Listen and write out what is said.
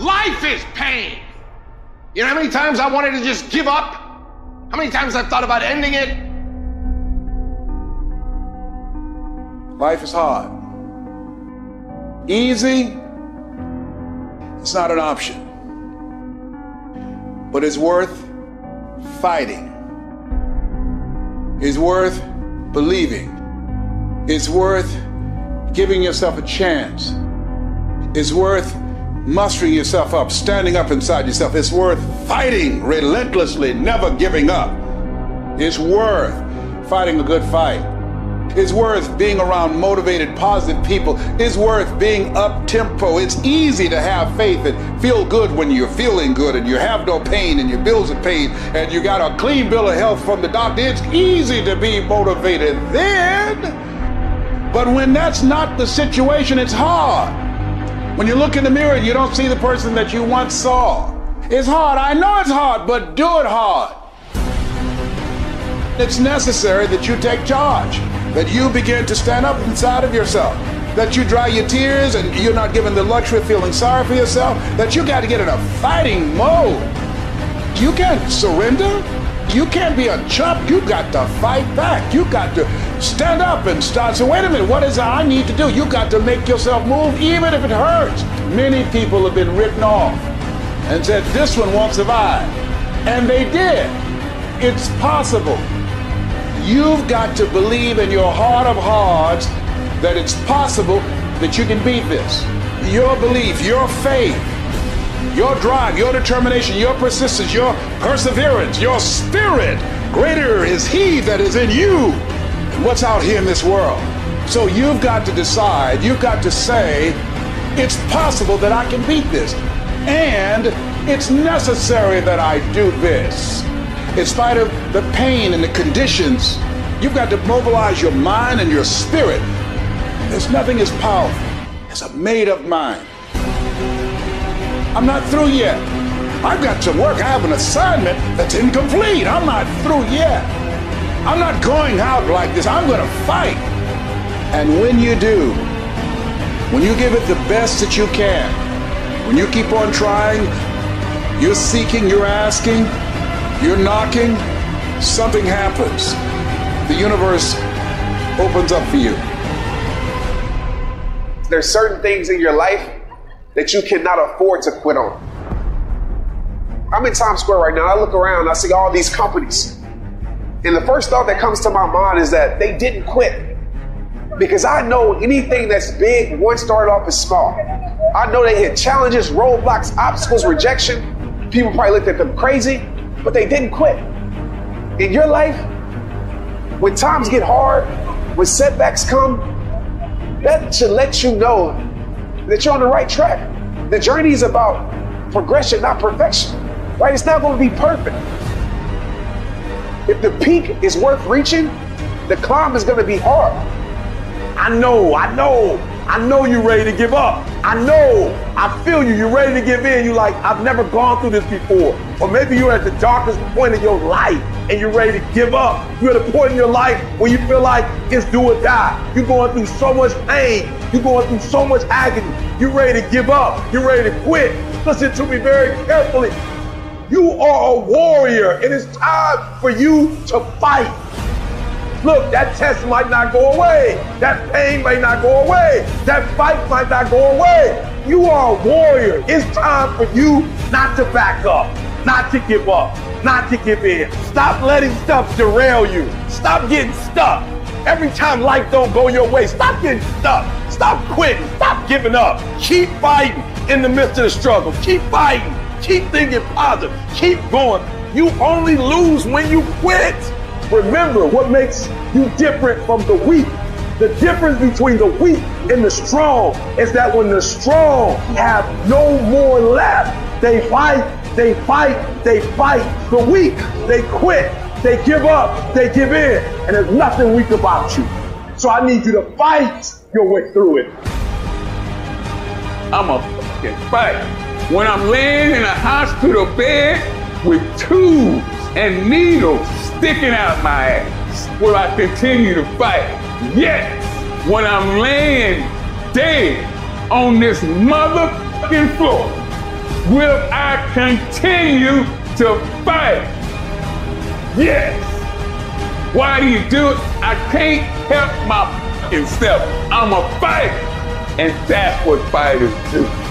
Life is pain. You know how many times I wanted to just give up? How many times I've thought about ending it? Life is hard. Easy, it's not an option. But it's worth fighting. It's worth believing. It's worth giving yourself a chance. It's worth mustering yourself up, standing up inside yourself. It's worth fighting relentlessly, never giving up. It's worth fighting a good fight. It's worth being around motivated, positive people. It's worth being up tempo. It's easy to have faith and feel good when you're feeling good and you have no pain and your bills are paid and you got a clean bill of health from the doctor. It's easy to be motivated then. But when that's not the situation, it's hard. When you look in the mirror, you don't see the person that you once saw. It's hard. I know it's hard, but do it hard. It's necessary that you take charge, that you begin to stand up inside of yourself, that you dry your tears and you're not given the luxury of feeling sorry for yourself, that you got to get in a fighting mode. You can't surrender. You can't be a chump. You got to fight back. You got to stand up and start. So wait a minute, what is it I need to do? You got to make yourself move even if it hurts. Many people have been written off and said, this one won't survive. And they did. It's possible. You've got to believe in your heart of hearts that it's possible that you can beat this. Your belief, your faith, your drive, your determination, your persistence, your perseverance, your spirit. Greater is He that is in you than what's out here in this world. So you've got to decide, you've got to say, it's possible that I can beat this. And it's necessary that I do this in spite of the pain and the conditions, you've got to mobilize your mind and your spirit. There's nothing as powerful as a made up mind. I'm not through yet. I've got some work. I have an assignment that's incomplete. I'm not through yet. I'm not going out like this. I'm going to fight. And when you do, when you give it the best that you can, when you keep on trying, you're seeking, you're asking, you're knocking, something happens. The universe opens up for you. There's certain things in your life that you cannot afford to quit on. I'm in Times Square right now. I look around, I see all these companies. And the first thought that comes to my mind is that they didn't quit. Because I know anything that's big once started off as small. I know they hit challenges, roadblocks, obstacles, rejection. People probably looked at them crazy, but they didn't quit. In your life, when times get hard, when setbacks come, that should let you know that you're on the right track. The journey is about progression, not perfection. Right? It's not going to be perfect. If the peak is worth reaching, the climb is going to be hard. I know, I know, I know you're ready to give up. I know, I feel you. You're ready to give in. You're like, I've never gone through this before. Or maybe you're at the darkest point of your life and you're ready to give up. You're at a point in your life where you feel like it's do or die. You're going through so much pain. You're going through so much agony. You're ready to give up. You're ready to quit. Listen to me very carefully. You are a warrior, and it's time for you to fight. Look, that test might not go away. That pain might not go away. That fight might not go away. You are a warrior. It's time for you not to back up, not to give up, not to give in. Stop letting stuff derail you. Stop getting stuck. Every time life don't go your way, stop getting stuck. Stop quitting. Stop giving up. Keep fighting in the midst of the struggle. Keep fighting. Keep thinking positive. Keep going. You only lose when you quit. Remember what makes you different from the weak. The difference between the weak and the strong is that when the strong have no more left, they fight, they fight, they fight. The weak, they quit, they give up, they give in, and there's nothing weak about you. So I need you to fight your way through it. I'm a fucking fight. When I'm laying in a hospital bed with tubes and needles sticking out my ass, will I continue to fight? Yes. When I'm laying dead on this motherfucking floor, will I continue to fight? Yes. Why do you do it? I can't help my fucking self. I'm a fighter. And that's what fighters do.